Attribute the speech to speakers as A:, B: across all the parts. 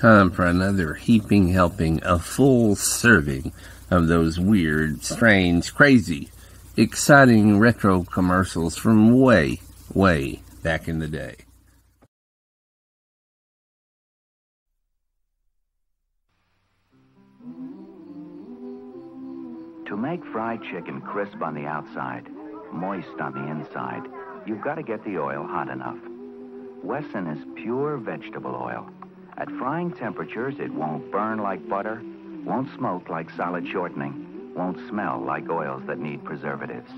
A: Time for another heaping helping, a full serving of those weird, strange, crazy, exciting retro commercials from way, way back in the day.
B: To make fried chicken crisp on the outside, moist on the inside, you've got to get the oil hot enough. Wesson is pure vegetable oil. At frying temperatures, it won't burn like butter, won't smoke like solid shortening, won't smell like oils that need preservatives.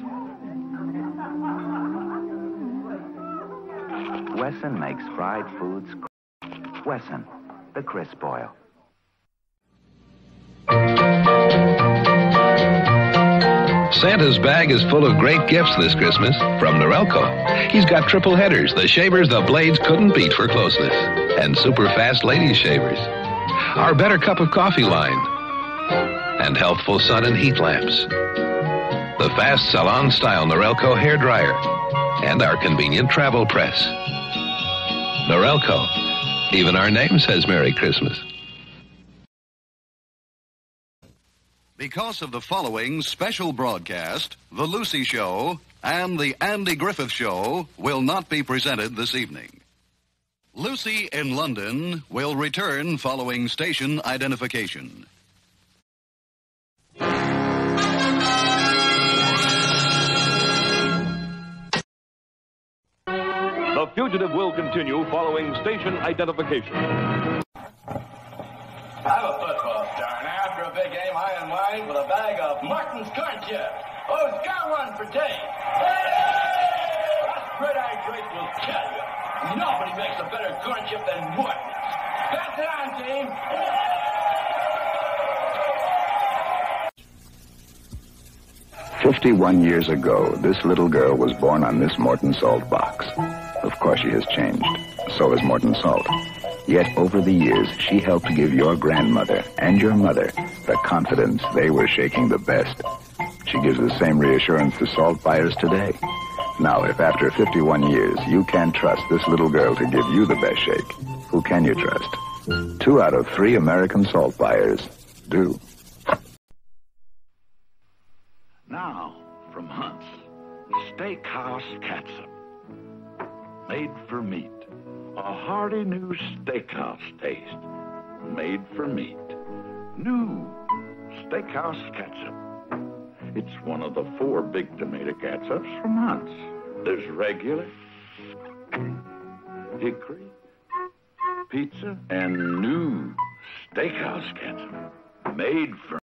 B: Wesson makes fried foods. Wesson, the crisp oil.
C: Santa's bag is full of great gifts this Christmas from Norelco. He's got triple headers, the shavers the blades couldn't beat for closeness, and super fast ladies shavers. Our better cup of coffee line, and healthful sun and heat lamps. The fast salon style Norelco hair dryer, and our convenient travel press. Norelco. Even our name says Merry Christmas.
D: Because of the following special broadcast, The Lucy Show and The Andy Griffith Show will not be presented this evening. Lucy in London will return following station identification.
E: The fugitive will continue following station identification.
F: I'm a football star, and after a big game, I unwind with a bag of Morton's corn chips. Oh, it's got one for Dave. Hey! Us red-eyed Grace will tell you. Nobody makes a better chip than Morton's. Pass it on, team.
G: 51 years ago, this little girl was born on this Morton Salt box. Of course, she has changed. So has Morton Salt. Yet, over the years, she helped give your grandmother and your mother the confidence they were shaking the best. She gives the same reassurance to salt buyers today. Now, if after 51 years you can't trust this little girl to give you the best shake, who can you trust? Two out of three American salt buyers do.
H: Now, from Hunt's, Steakhouse Catsup. Made for meat. A hearty new steakhouse taste. Made for meat. New Steakhouse Catsup. It's one of the four big tomato catsups from Hunt's. There's regular, hickory, pizza, and new Steakhouse Catsup. Made for